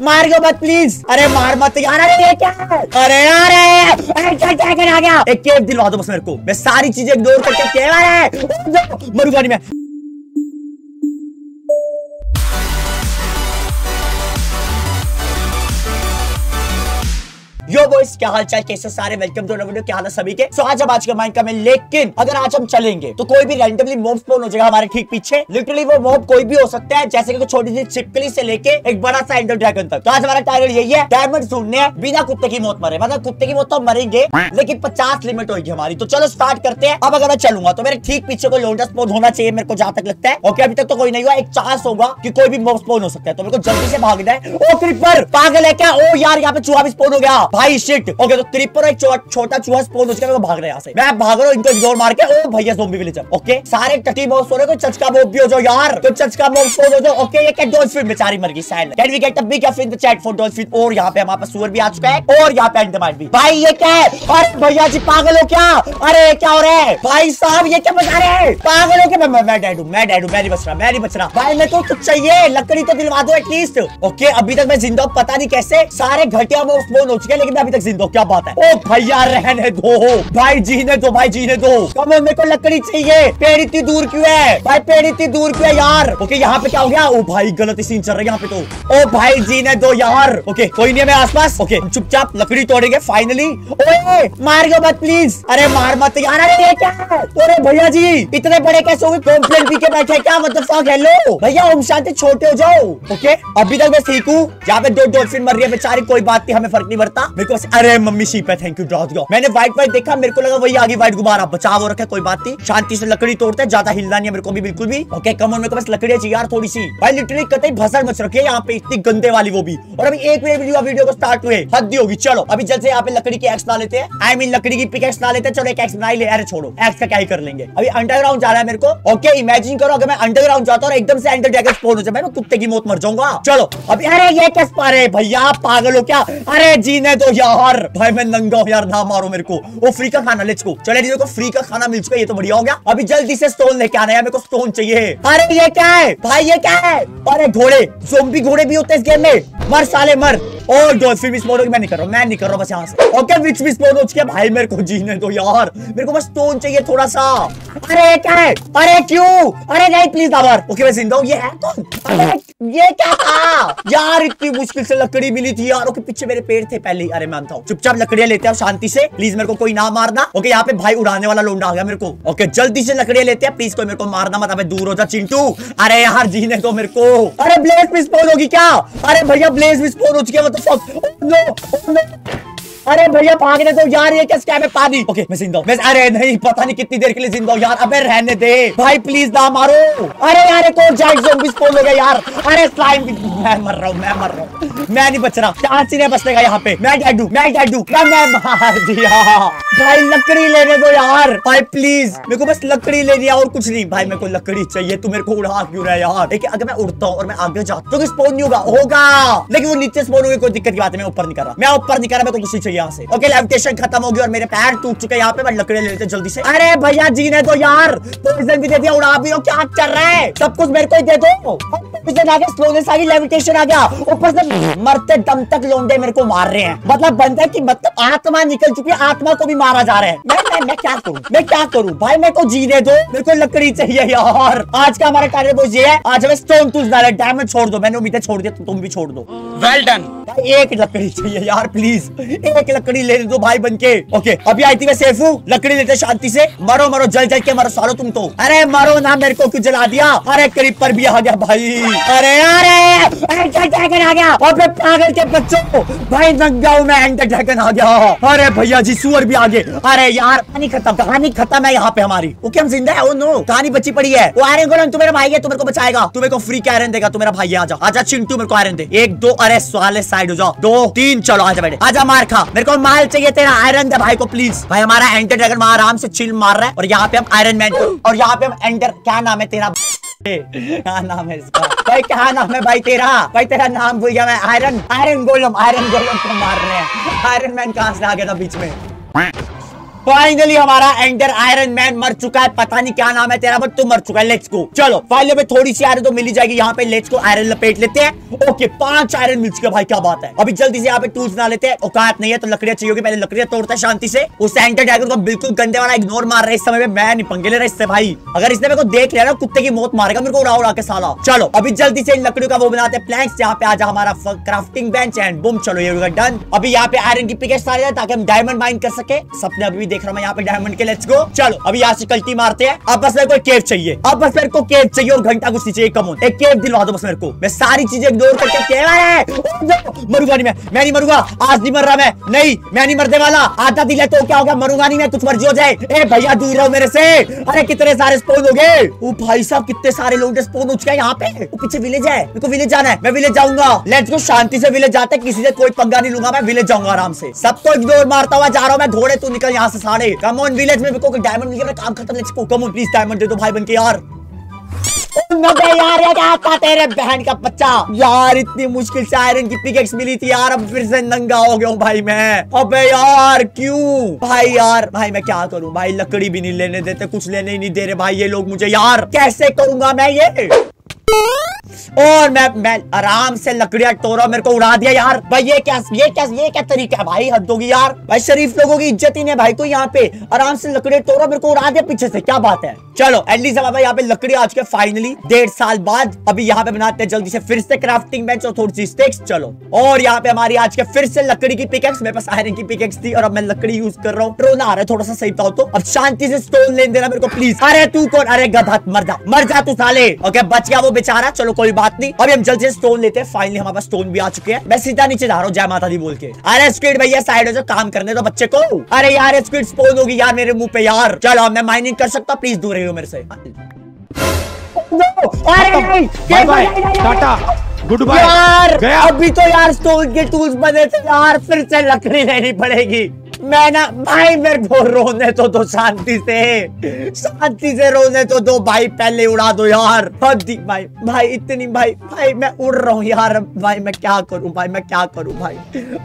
मार गो मत प्लीज़ अरे मार मत यार अरे ये क्या? अरे क्या आ गया। एक केव दिलवा दो बस मेरे को। मैं सारी चीज़ें इग्नोर करके केव आ रहा है। मरूँगा नहीं मैं। यो बॉयज़ क्या हाल चाल कैसे सारे? वेलकम टू वीडियो क्या हाल है सभी के? सो आज हम आज का माइंड का में लेकिन अगर आज हम चलेंगे तो कोई भी रैंडमली मोब स्पॉन हो जाएगा हमारे ठीक पीछे। लिटरली वो मोब कोई भी हो सकता है, जैसे कि छोटी सी चिपकली से लेके एक बड़ा सा एंडर ड्रैगन तक। तो आज हमारा टारगेट यही है डायमंड ढूँढने बिना कुत्ते की मौत मरे। मतलब कुत्ते की मौत तो मरेंगे, लेकिन पचास लिमिट होगी हमारी। तो चलो स्टार्ट करते हैं। अब अगर मैं चलूँगा तो मेरे ठीक पीछे कोई लोंडा स्पॉन होना चाहिए, मेरे को जहाँ तक लगता है। ओके अभी तक तो कोई नहीं हुआ, एक चांस होगा की कोई भी मोब स्पॉन हो सकता है। तो मेरे को जल्दी से भागना है। ओ क्रिपर पागल है क्या? ओ, यार, यहाँ पे चूहा भी स्पॉन हो गया। भाई शिट ओके तो क्रिपर एक छोटा चूहा स्पॉन है मैं भाग रहे यहाँ से। मैं भाग रहा हूँ इनको इग्नोर मार के, ओ भैया जोम्बी विलेजर ओके सारे टटी मॉब्स हो रहे चचका मॉब भी हो जाओ यार कोई चचका मॉब स्पॉन हो जाओ ओके ये क्या डॉल्फिन बेचारी मर गई sad can we get a big F in the chat for dolphin और यहाँ पे हमारे पास सुअर भी आ चुका है, और यहाँ पे एंडमान भी। भाई, ये क्या है? अरे भैया जी, पागल हो क्या? अरे, क्या हो रहा है? भाई साहब, ये क्या बचा रहे हैं? पागल हो क्या? मैं मैं डैड हूँ, मैं डैड हूँ, मैं नहीं बच रहा, मैं नहीं बच रहा। भाई, मेरे को कुछ चाहिए, लकड़ी तो दिलवा दो एटलीस्ट ओके अभी तक मैं ज़िंदा पता नहीं कैसे, सारे घटिया मॉब स्पॉन हो चुके हैं लेकिन अभी तक ज़िंदा क्या बात है? ओ भैया, रहने दो। भाई, जीने दो, भाई, जीने दो। कम मेरे को लकड़ी चाहिए। पेड़ इतनी दूर क्यों है? भाई, पेड़ इतनी दूर क्यों है यार? ओके, यहाँ पे क्या हो गया? ओ भाई, गलत सीन चल रहा है यहाँ पे तो। ओ भाई, जीने दो यार। ओके, कोई नहीं है आसपास। ओके, चुपचाप लकड़ी तोड़ेंगे फाइनली ओए, मार गयो मत प्लीज़ अरे, मार मत यार। अरे, ये क्या? अरे, भैया जी, इतने बड़े कैसे हो गए? कॉम्प्लेन पी के बैठे क्या? मतलब फक हेलो भैया, ओम शांति, छोटे हो जाओ। ओके, अभी तक मैं सीखू यहाँ पे दो डॉल्फिन मर रही है, बेचारी, कोई बात नहीं, हमें फ़र्क नहीं पड़ता। मेरे को अरे मम्मी शीप है थैंक यू ड्रॉ मैंने व्हाइट व्हाइट देखा, मेरे को लगा वही आगे व्हाइट गुब्बारा। बचाव रखा कोई बात नहीं। शांति से लकड़ी तोड़ते हैं, ज़्यादा हिलना नहीं है मेरे को भी, बिल्कुल भी। ओके कम मेरे को बस लकड़ी चाहिए यार थोड़ी सी। भाई लिटरली कतई भसड़ मच रखी है यहाँ पे, इतनी गंदे वाली वो भी। और अभी एक मिनट वीडियो वीडियो को स्टार्ट हुए। हद होगी, चलो। अभी जल्द से यहाँ पे लकड़ी की एक्स ला लेते हैं। आई मीन लकड़ी की पिक एक्स ला लेते हैं। चलो, एक एक्स बना ले। अरे छोड़ो एक्स का क्या ही कर लेंगे। अभी अंडरग्राउंड जा रहा है मेरे को। ओके इमेजिन करो, अगर मैं अंडरग्राउंड जाता हूँ एकदम से एंडर ड्रैगन स्पॉन हो जाए, मैं कुत्ते की मौत मर जाऊँगा। चलो, अभी अरे ये कैसे पा रहे भैया, पागल हो क्या? अरे जीने दो यार, भाई मैं नंगा हूँ यार, ना मारो मेरे को। वो फ्री का खाना गो चले को फ्री का खाना मिल चुका ये तो बढ़िया हो गया। अभी जल्दी से स्टोन लेके आना है, मेरे को स्टोन चाहिए। अरे, ये क्या है? भाई, ये क्या है? अरे, घोड़े जोम्बी घोड़े भी होते इस गेम में। मर, साले, मर। और डॉल्फिन भी स्पॉन मैं नहीं कर रहा मैं नहीं कर रहा बस यहाँ से। ओके विच स्पॉन हो भाई मेरे को जीने दो यार। मेरे को बस स्टोन चाहिए थोड़ा सा अरे क्या है? अरे क्यों? अरे नहीं प्लीज़ दावर। ओके मैं ज़िंदा हूँ। ये है कौन? ये क्या यार, इतनी मुश्किल से लकड़ी मिली थी यार। ओके पीछे मेरे पेड़ थे पहले। अरे, मानता हूँ। चुपचाप लकड़ियाँ लेते हैं शांति से। प्लीज़ मेरे को कोई ना मारना। ओके यहाँ पे भाई उड़ाने वाला लोंडा आ गया मेरे को। ओके जल्दी से लकड़ियाँ लेते हैं। प्लीज़ कोई मेरे को मारना मत। दूर हो जा, चिंटू। अरे यार जीने दो मेरे को। अरे ब्लेज भी होगी क्या? अरे, भैया ब्लेज भी हो चुकी है। मतलब नो नो अरे भैया भागने दो यार, ये क्या स्कैम है? पानी ओके मैं ज़िंदा हूँ। अरे नहीं, पता नहीं कितनी देर के लिए ज़िंदा यार। अबे रहने दे। भाई प्लीज़ ना मारो। अरे यार, एक और ज़ोंबी स्पॉन हो गया यार। अरे स्लाइम मैं मर रहा हूँ, मैं मर रहा हूँ। मैं नहीं बच रहा। चांस ही नहीं का यहाँ पे? मैं डेड मैं डेड हूँ मैं मार दिया। भाई, लकड़ी लेने दो यार। भाई प्लीज़ मेरे को बस लकड़ी ले दिया और कुछ नहीं। भाई, मेरे को लकड़ी चाहिए। तू मेरे को उड़ा क्यों रहा है यार? देखिए अगर मैं उड़ता हूँ और मैं आगे जाता हूँ तो स्पॉन नहीं होगा। होगा। लेकिन वो नीचे स्पॉन होगी, कोई दिक्कत की बात है मैं ऊपर नहीं कर रहा। मैं ऊपर नहीं कर रहा, मेरे को कुछ चाहिए। यहाँ से। ओके लेविटेशन खत्म हो गई और मेरे पैर टूट चुके यहाँ पे मैं लकड़ी लेते जल्दी से। अरे भैया, जीने तो यार। पॉइजन भी दे दिया, उड़ा भी हो। क्या चल रहा है? सब कुछ मेरे को ही दे दो। आ गया स्लोनेस आ लेविटेशन आ गया। ऊपर से मरते दम तक लोंडे मेरे को मार रहे हैं। मतलब है कि मतलब आत्मा निकल चुकी है, आत्मा को भी मारा जा रहा है। मैं मैं मैं क्या करूँ? मैं क्या करूँ? भाई, मेरे को जीने दो। मेरे को लकड़ी चाहिए यार। आज का हमारा कार्य वो ये है। आज हमें स्टोन टूल्स डाले। डायमंड छोड़ दो। मैंने उम्मीद छोड़ दिया तुम भी छोड़ दो। वेल डन एक लकड़ी चाहिए यार प्लीज़ एक लकड़ी ले दो भाई बन के। ओके अभी आई थी मैं सेफ़ हूँ। लकड़ी लेते शांति से। मरो मरो, जल जल के मरो सालो तुम तो। अरे, मरो ना, मेरे को क्यों जला दिया। अरे करीब पर भी आ गया भाई। अरे अरे ड्रैगन आ गया। अबे, पागल के बच्चों भाई नंगा हूँ मैं एंटर ड्रैगन आ गया। अरे, भैया जी सुअर भी आगे। अरे, यार कहानी खत्म कहानी खत्म है यहाँ पे हमारी। ओके हम ज़िंदा है? ओ नो कहानी बची पड़ी है। वो आयरन गोलम तू मेरा भाई है तू मेरे को बचाएगा। तू मेरे को फ्री का आयरन देगा। तू मेरा भाई है, आजा। आजा, चिंटू मेरे को आयरन दे। एक, दो, अरे साले। साइड हो जाओ। दो, तीन, चलो, आजा बैठे। आजा मार खा। मेरे को माल चाहिए तेरा आयरन दे भाई को प्लीज़ भाई, हमारा एंटर ड्रैगन वहाँ आराम से चिल मार रहा है। और यहाँ पे हम आयरन मैन और यहाँ पे हम एंटर क्या नाम है तेरा? क्या नाम है इसका? भाई, क्या नाम है भाई तेरा? भाई, तेरा नाम भूल गया मैं। Iron iron golem iron golem को मार रहे हैं। आयरन मैन कहाँ से आ गया था बीच में? फाइनली हमारा एंडर आयरन मैन मर चुका है। पता नहीं क्या नाम है तेरा बट तू मर चुका है। लेट्स गो चलो फाइनली में थोड़ी सी आयरन तो मिली जाएगी। यहाँ पे लेट्स को आयरन लपेट लेते हैं। ओके पाँच आयरन मिल चुके भाई, क्या बात है। अभी जल्दी से यहाँ पे टूल्स बना लेते हैं। औकात नहीं है तो लकड़ियाँ चाहिए पहले लकड़ियाँ तोड़ता है शांति से। उस एंटर ड्रैगन को बिल्कुल गंदे वाला इग्नोर मार रहा इस समय में। मैं नहीं, पंगे ले रहा इससे भाई। अगर इसने मेरे को देख लिया ना, कुत्ते की मौत मारेगा मेरे को, उड़ा उड़ा के साला। चलो, अभी जल्दी से इन लकड़ियों का वो बनाते हैं। प्लैंक्स यहाँ पे आ जा हमारा क्राफ्टिंग बेंच एंड बुम चलो ये डन अभी यहाँ पे आयरन की पिकेट सारे ताकि हम डायमंड माइन कर सके। सपने अभी देख रहा हूँ यहाँ पे डायमंड के लेट्स गो चलो, अभी यहाँ से कल्टी मारते हैं। अब बस मेरे को केव चाहिए। अब बस मेरे को केव चाहिए और घंटा कुछ चाहिए कम एक केव दिलवा दो बस मेरे को। मैं सारी चीज़ें इग्नोर करके केव है। मरूँगा नहीं मैं। मैं नहीं मरूँगा। आज नहीं मर रहा मैं। नहीं मैं नहीं मरने वाला। आधा दिल है तो क्या होगा? मरूँगा नहीं मैं। कुछ मर्ज़ी हो जाए। ए भैया, दूर रहो मेरे से। अरे, कितने सारे स्पोन हो गए? ओ भाई साहब, कितने सारे लोग स्पोन हो हैं यहाँ पे। पीछे विलेज है। मेरे को विलेज जाना है। मैं विलेज जाऊँगा। लेट्स गो शांति से विलेज जाते किसी से कोई पंगा नहीं लूँगा मैं। विलेज जाऊँगा आराम से। सबको इग्नोर मारता हुआ जा रहा हूँ मैं। घोड़े तू निकल यहाँ से। सारे कम ऑन विलेज में मेरे को डायमंड मिल गया काम खत्म let's go come on please diamond दे दो भाई बन के यार यार ये क्या था तेरे बहन का बच्चा? यार इतनी मुश्किल से आयरन की पिकेक्स मिली थी यार। अब फिर से नंगा हो गया हूँ भाई मैं। अबे यार क्यों? भाई यार भाई मैं क्या करूँ? भाई लकड़ी भी नहीं लेने देते कुछ लेने ही नहीं दे रहे भाई ये लोग मुझे। यार कैसे करूँगा मैं ये? और मैं मैं आराम से लकड़ियाँ तोड़ा, मेरे को उड़ा दिया यार। भाई, ये क्या ये क्या ये क्या तरीका है? भाई, हद होगी यार। भाई, शरीफ लोगों की इज़्ज़त ही नहीं भाई को यहाँ पे आराम से लकड़ियाँ तोड़ा, मेरे को उड़ा दिया पीछे से। क्या बात है? चलो एटलीस्ट हमारे यहाँ पे लकड़ी आज के फाइनली डेढ़ साल बाद, अभी यहाँ पे बनाते हैं जल्दी से। फिर से क्राफ्टिंग बेंच और थोड़ी सी स्टिक्स चलो। और यहाँ पे हमारी आज के फिर से लकड़ी की पिकेक्स मेरे पास आयरन की पिकेक्स थी और अब मैं लकड़ी यूज़ कर रहा हूँ। रोना आ रहा है, थोड़ा सा सही पाओ तो। अब शांति से स्टोन लेन देना मेरे को प्लीज़ अरे, तू कौन? अरे गधा मर जा। मर जा तू साले। ओके बच गया वो बेचारा। चलो कोई बात नहीं। अभी हम जल्दी से स्टोन लेते हैं। फाइनली हमारे पास स्टोन भी आ चुके हैं। मैं सीधा नीचे जा रहा हूँ जय माता दी बोल के। अरे स्क्विड भैया साइड हो जो काम करने दो बच्चे को। अरे यार स्क्विड स्पोन होगी यार मेरे मुँह पे यार। चलो मैं माइनिंग कर सकता प्लीज़ दूर रही हो मेरे से। टाटा गुड बाय यार अभी तो यार स्टोन के टूल्स बने थे यार फिर से लकड़ी लेनी पड़ेगी। मैं ना, भाई, मेरे को रोने तो दो, शांति से। शांति से रोने तो दो, भाई, पहले उड़ा दो यार। भाई भाई, इतनी, भाई भाई, मैं उड़ रहा हूँ यार। भाई, मैं क्या करूँ, भाई, मैं क्या करूँ, भाई?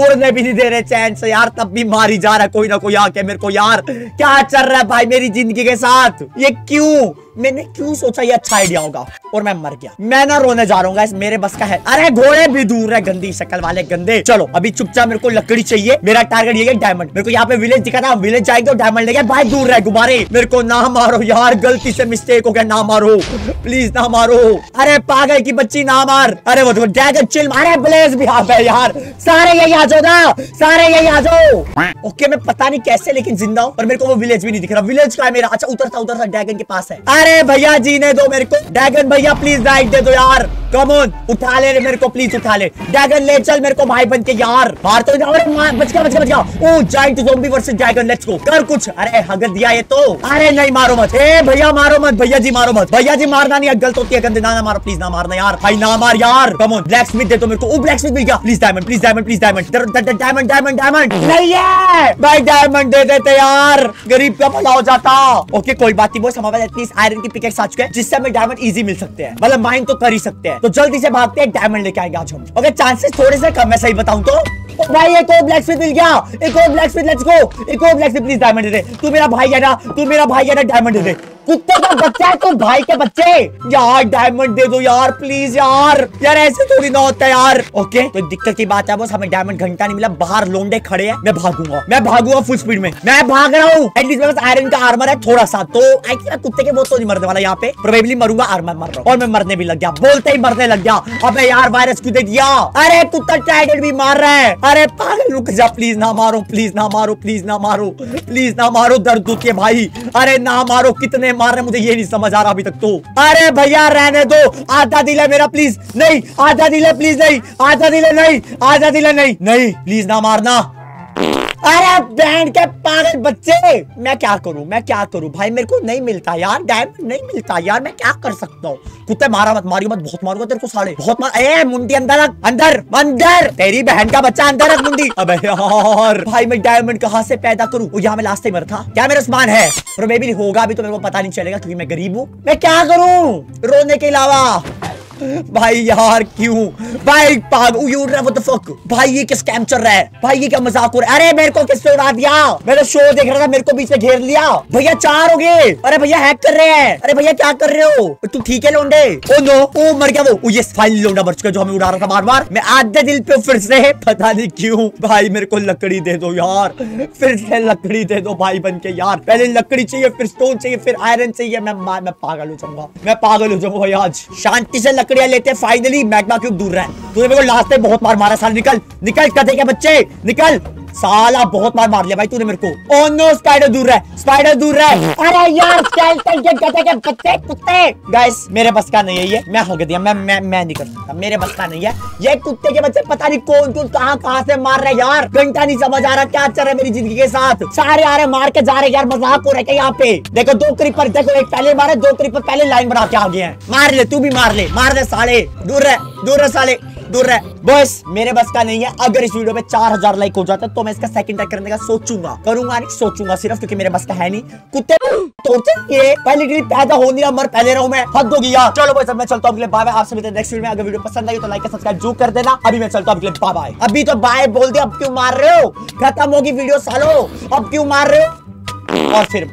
उड़ने भी नहीं दे रहे चैन से यार, तब भी मारी जा रहा है कोई ना कोई आके मेरे को यार। क्या चल रहा है भाई मेरी ज़िंदगी के साथ? ये क्यों? मैंने क्यों सोचा ये अच्छा आइडिया होगा? और मैं मर गया। मैं ना रोने जा रहा हूँ मेरे बस का है। अरे घोड़े भी दूर है, गंदी शक्ल वाले, गंदे। चलो, अभी चुपचाप मेरे को लकड़ी चाहिए। मेरा टारगेट ये डायमंड मेरे को यहाँ पे विलेज दिखा था विलेज जाएँगे डायमंड लेके भाई, दूर रहे, गुब्बारे। मेरे को ना मारो, यार, गलती से मिस्टेक हो गया, ना मारो। प्लीज़ ना मारो। अरे पागल की बच्ची, ना मार। अरे वो ड्रैगन चिल मारे ब्लेज भी यहाँ पे यार। सारे यही आ जाओ ना, सारे यही आ जाओ। ओके मैं पता नहीं कैसे, लेकिन ज़िंदा हूँ और मेरे को वो विलेज भी नहीं दिख रहा। विलेज का है मेरा। अच्छा उतरता उतरता ड्रैगन के पास है। अरे अरे भैया जीने दो मेरे को। ड्रैगन भैया प्लीज़ राइट दे दो यार। कम ऑन उठा ले मेरे को प्लीज़ उठा ले। ड्रैगन ले चल मेरे को भाई बन के यार। मार तो जाओ बच गया बच गया बच गया। ओ giant zombie versus dragon let's go कर कुछ। अरे हगर दिया ये तो। अरे, नहीं, मारो मत। ए, भैया, मारो मत, भैया जी, मारो मत। भैया जी, मारना नहीं गलत होती है, गंदे, ना मारो प्लीज़ ना मारना यार। भाई, ना मार यार। कम ऑन ब्लैक स्मिथ दे दो मेरे को। ओ ब्लैक स्मिथ मिल गया। Please diamond please diamond please diamond diamond diamond diamond नहीं है! भाई डायमंड दे देते यार। गरीब का भला हो जाता। ओके कोई बात नहीं बॉस हमारे पास आयरन की पिकेक्स आ चुके हैं, जिससे हमें डायमंड इजी मिल सकते हैं। मतलब माइन तो कर ही सकते हैं। तो जल्दी से भागते हैं डायमंड लेके आएँगे आज हम। अगर चांसेस थोड़े से कम है, सही बताऊँ तो। भाई, एक और ब्लैक स्मिथ मिल गया। एक और ब्लैक स्मिथ लेट्स गो एक और ब्लैक स्मिथ प्लीज़ डायमंड दे दे। तू मेरा भाई है ना, तू मेरा भाई है ना डायमंड दे दे। कुत्ते का बच्चा है तो भाई के बच्चे। यार डायमंड दे दो यार प्लीज़ यार। यार, ऐसे थोड़ी ना होता है यार। ओके तो दिक्कत की बात है, बस हमें डायमंड घंटा नहीं मिला, बाहर लोंडे खड़े हैं, मैं भागूँगा। मैं भागूँगा फुल स्पीड में। मैं भाग रहा हूँ। एटलीस्ट मेरे पास आयरन का आर्मर है थोड़ा सा। तो आई थिंक कुत्ते के बहुत तो नहीं मरने वाला यहाँ पे। प्रोबेबली मरूँगा आर्मर मर रहा और मैं मरने भी लग गया। बोलते ही मरने लग गया। अब यार वायरस क्यों दे दिया? अरे, कुत्ता टाइगर भी मार रहा है। अरे, पागल, रुक जा प्लीज़ ना मारो प्लीज़ ना मारो प्लीज़ ना मारो। प्लीज़ ना मारो, दर्द है भाई। अरे, ना मारो, कितने मार रहे मुझे ये नहीं समझ आ रहा अभी तक तो। अरे भैया, रहने दो। आधा दिल है मेरा प्लीज़ नहीं, आधा दिल है प्लीज़ नहीं। आधा दिल है नहीं, आधा दिल है नहीं। नहीं प्लीज़ ना मारना। अरे बैंड के पागल बच्चे, मैं क्या करूँ, मैं क्या करूँ? भाई मेरे को नहीं मिलता यार डायमंड नहीं मिलता यार, मैं क्या कर सकता हूँ? कुत्ते मारा मत, मारियो मत, बहुत मारूँगा तेरे को साले, बहुत मार, ए, मुंडी अंदर रख, अंदर अंदर, तेरी बहन का बच्चा अंदर रख मुंडी। अबे यार, भाई मैं डायमंड कहाँ से पैदा करूँ? यहाँ में लास्ट मर था क्या मेरा सामान है? और मे भी होगा भी तो मेरे को पता नहीं चलेगा क्योंकि मैं गरीब हूँ। मैं क्या करूँ? रोने के अलावा। भाई यार क्यों? भाई पाग यू व्हाट फक भाई ये क्या स्कैम चल रहा है? भाई ये क्या मज़ाक हो रहा है? अरे मेरे को किसने उड़ा दिया? मैं तो शो देख रहा था, मेरे को बीच में घेर लिया। भैया चार हो गए। अरे भैया हैक कर रहे हैं। अरे भैया क्या कर रहे हो? तू ठीक है लोंडे? ओ नो ओ मर गया वो। ये फाइनली लोंडा मर चुका जो हमें उड़ा रहा था बार बार मैं आधे दिल पे फिर से। पता नहीं क्यों। भाई मेरे को लकड़ी दे दो यार। फिर से लकड़ी दे दो भाई बन के यार। पहले लकड़ी चाहिए, फिर स्टोन चाहिए, फिर आयरन चाहिए। मैं मैं पागल हो जाऊँगा। मैं पागल हो जाऊँगा भाई आज। शांति से लकड़ियाँ लेते हैं। फाइनली मैग्मा क्यूब दूर रहे तूने मेरे को लास्ट में बहुत मार मारा, साल, निकल। निकल कथे के बच्चे? निकल। साला बहुत मार मार लिया भाई तूने मेरे को। ओ नो स्पाइडर दूर है स्पाइडर दूर है अरे यार स्केलेटन के गधे के बच्चे कुत्ते गाइस मेरे बस का नहीं है ये। मैं हक दिया, मैं मैं मैं नहीं कर सकता। मेरे बस का नहीं है। ये कुत्ते के बच्चे पता नहीं कौन कौन, कहाँ कहाँ से मार रहे यार। घंटा नहीं समझ आ रहा, क्या चल रहा है मेरी ज़िंदगी के साथ? सारे आ रहे मार के जा रहे यार, मज़ाक हो रहा है यहाँ पे? देखो, दो क्रीपर देखो, एक पहले मारे, दो क्रीपर पहले लाइन बना के आ गए हैं। मार ले, तू भी मार ले मार ले साले। दूर रहे दूर रहे साले। दूर रह। बस, मेरे बस का नहीं है। अगर इस वीडियो पे चार हज़ार लाइक हो जाता तो मैं इसका सेकंड टैग करने का सोचूँगा। करूँगा नहीं, सोचूँगा सिर्फ़ क्योंकि मेरे बस का है नहीं। कुत्ते तो ये। पहले पैदा हो नहीं मर पहले रहूँ मैं। हद होगी यार। चलो भाई मैं चलता हूँ बाय बाय आपसे मिलते नेक्स्ट वीडियो में अगर वीडियो पसंद आई तो लाइक सब्सक्राइब ज़रूर कर देना। अभी मैं चलता हूँ बाय बाय अभी तो बाय बोल दिया, अब क्यों मार रहे हो? खत्म होगी वीडियो सालो। अब क्यों मार रहे हो? और फिर